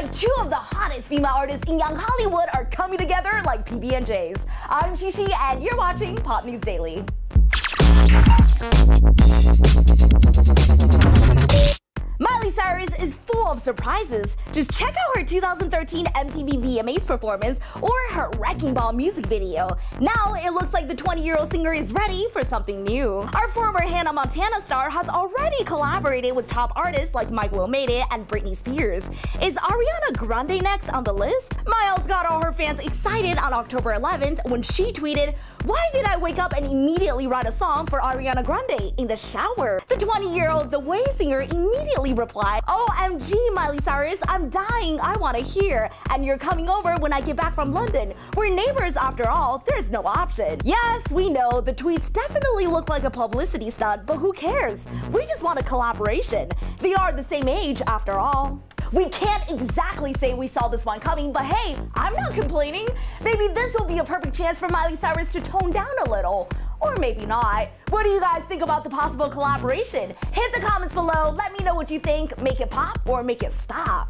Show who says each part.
Speaker 1: like two of the hottest female artists in young Hollywood are coming together like PB&Js. I'm Shishi and you're watching Pop News Daily. Full of surprises. Just check out her 2013 MTV VMAs performance or her Wrecking Ball music video. Now it looks like the 20-year-old singer is ready for something new. Our former Hannah Montana star has already collaborated with top artists like Mike Will Made It and Britney Spears. Is Ariana Grande next on the list? Miles got all her fans excited on October 11th when she tweeted, why did I wake up and immediately write a song for Ariana Grande in the shower? The 20-year-old The Way singer immediately replied, OMG Miley Cyrus, I'm dying, I wanna hear. And you're coming over when I get back from London. We're neighbors after all, there's no option. Yes, we know, the tweets definitely look like a publicity stunt, but who cares? We just want a collaboration. They are the same age after all. We can't exactly say we saw this one coming, but hey, I'm not complaining. Maybe this will be a perfect chance for Miley Cyrus to tone down a little. Or maybe not. What do you guys think about the possible collaboration? Hit the comments below, let me know what you think. Make it pop or make it stop.